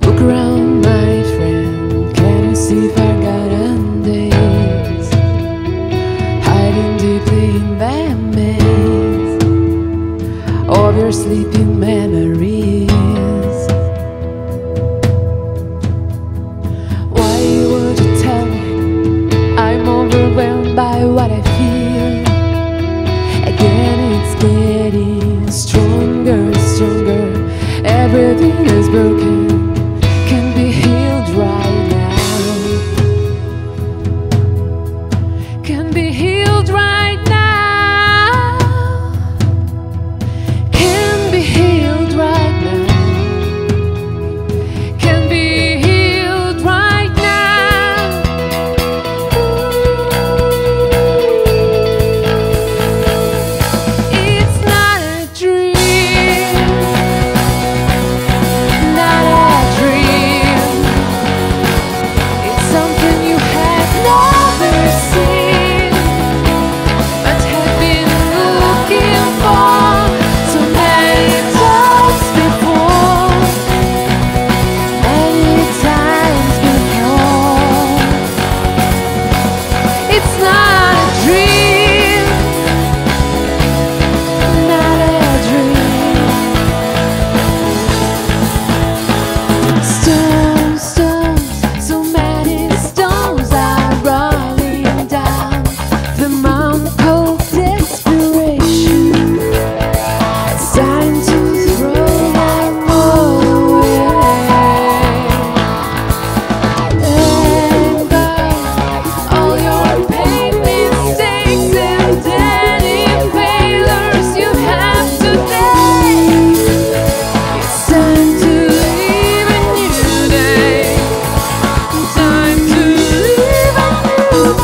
Look around, my friend. Can you see forgotten days hiding deeply in the maze of your sleeping memories? Why would you tell me I'm overwhelmed by what I feel? Again, it's getting stronger, stronger. Everything.